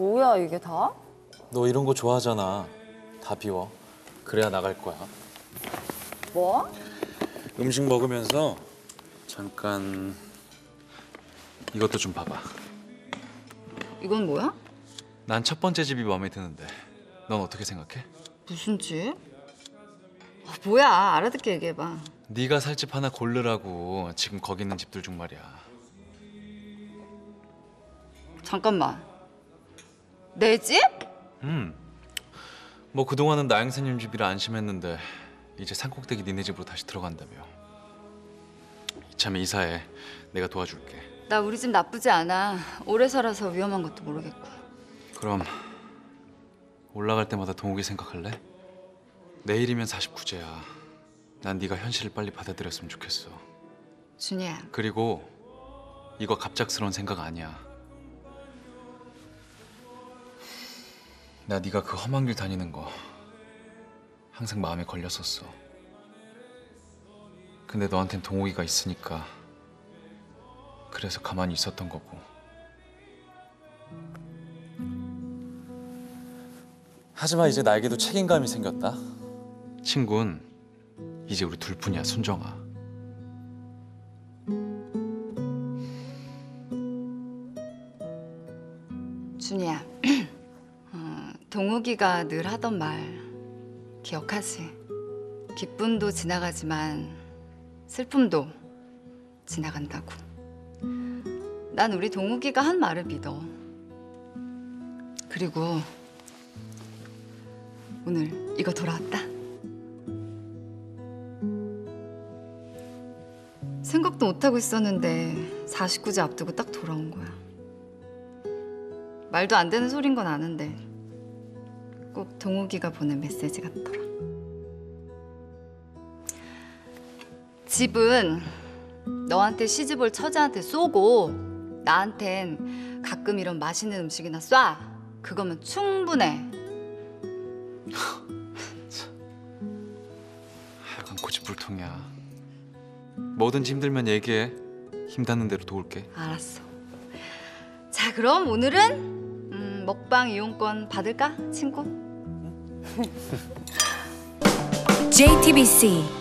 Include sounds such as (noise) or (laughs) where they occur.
뭐야 이게 다? 너 이런 거 좋아하잖아. 다 비워. 그래야 나갈 거야. 뭐? 음식 먹으면서 잠깐 이것도 좀 봐봐. 이건 뭐야? 난 첫 번째 집이 마음에 드는데 넌 어떻게 생각해? 무슨 집? 아, 뭐야 알아듣게 얘기해봐 네가 살 집 하나 고르라고 지금 거기 있는 집들 중 말이야. 잠깐만 내 집? 음. 뭐 그동안은 나영사님 집이라 안심했는데 이제 산꼭대기 니네 집으로 다시 들어간다며. 이참에 이사해. 내가 도와줄게. 나 우리 집 나쁘지 않아 오래 살아서 위험한 것도 모르겠고 그럼 올라갈 때마다 동욱이 생각할래? 내일이면 49제야. 난 네가 현실을 빨리 받아들였으면 좋겠어. 준이야 그리고 이거 갑작스러운 생각 아니야. 나 네가 그 험한 길 다니는 거 항상 마음에 걸렸었어. 근데 너한텐 동욱이가 있으니까 그래서 가만히 있었던 거고. 하지만 이제 나에게도 책임감이 생겼다. 친군 이제 우리 둘뿐이야 순정아. 준이야 어, 동욱이가 늘 하던 말 기억하지? 기쁨도 지나가지만 슬픔도 지나간다고. 난 우리 동욱이가 한 말을 믿어. 그리고 오늘 이거 돌아왔다. 생각도 못하고 있었는데 49제 앞두고 딱 돌아온 거야. 말도 안 되는 소린 건 아는데 꼭 동욱이가 보낸 메시지 같더라. 집은 너한테 시집 올 처자한테 쏘고 나한텐 가끔 이런 맛있는 음식이나 쏴. 그거면 충분해. 하여간 고집불통이야. 뭐든지 힘들면 얘기해. 힘 닿는 대로 도울게. 알았어. 자, 그럼 오늘은 음, 먹방 이용권 받을까, 친구? (laughs) JTBC